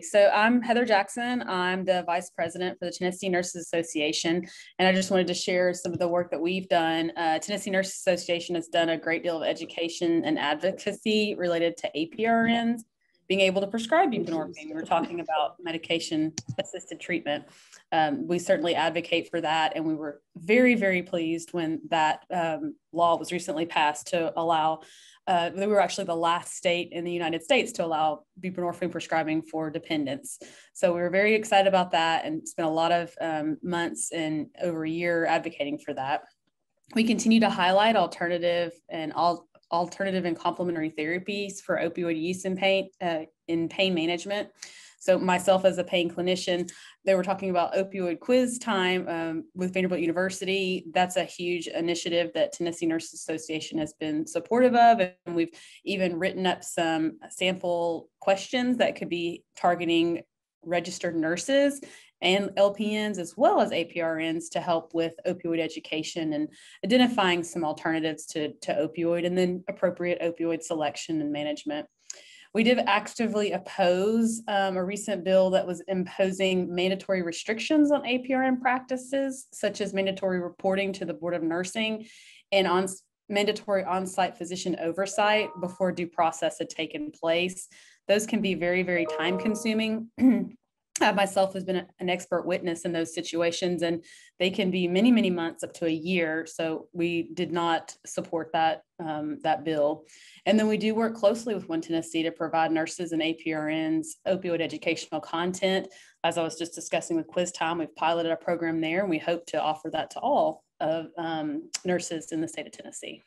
So I'm Heather Jackson. I'm the vice president for the Tennessee Nurses Association. And I just wanted to share some of the work that we've done. Uh, Tennessee Nurses Association has done a great deal of education and advocacy related to APRNs being able to prescribe buprenorphine. We're talking about medication assisted treatment. Um, we certainly advocate for that. And we were very, very pleased when that um, law was recently passed to allow uh, we were actually the last state in the United States to allow buprenorphine prescribing for dependents. So we were very excited about that and spent a lot of um, months and over a year advocating for that. We continue to highlight alternative and all alternative and complementary therapies for opioid use in pain uh, in pain management. So myself as a pain clinician, they were talking about opioid quiz time um, with Vanderbilt University. That's a huge initiative that Tennessee Nurses Association has been supportive of. And we've even written up some sample questions that could be targeting registered nurses and LPNs as well as APRNs to help with opioid education and identifying some alternatives to, to opioid and then appropriate opioid selection and management. We did actively oppose um, a recent bill that was imposing mandatory restrictions on APRN practices, such as mandatory reporting to the Board of Nursing and on mandatory on-site physician oversight before due process had taken place. Those can be very, very time consuming. I myself has been an expert witness in those situations and they can be many many months up to a year. So we did not support that um, that bill. And then we do work closely with one tennessee to provide nurses and aprns opioid educational content. As i was just discussing with quiz time we've piloted a program there and we hope to offer that to all of um, nurses in the state of tennessee